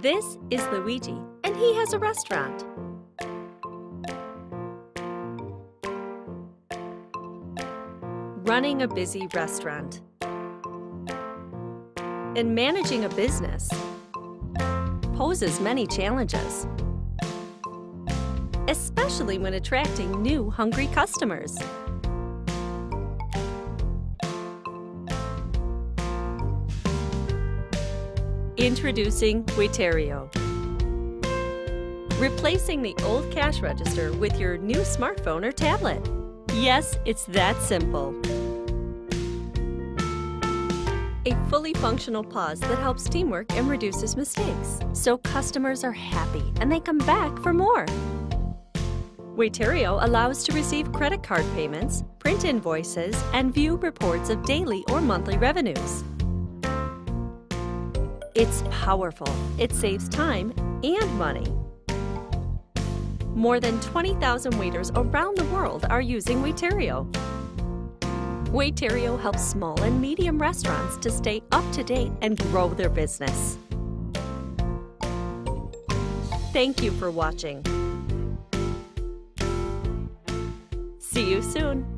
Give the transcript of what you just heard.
This is Luigi, and he has a restaurant. Running a busy restaurant and managing a business poses many challenges, especially when attracting new hungry customers. Introducing Waiterio. Replacing the old cash register with your new smartphone or tablet. Yes, it's that simple. A fully functional POS that helps teamwork and reduces mistakes, so customers are happy and they come back for more. Waiterio allows to receive credit card payments, print invoices, and view reports of daily or monthly revenues. It's powerful. It saves time and money. More than 20,000 waiters around the world are using Waiterio. Waiterio helps small and medium restaurants to stay up to date and grow their business. Thank you for watching. See you soon.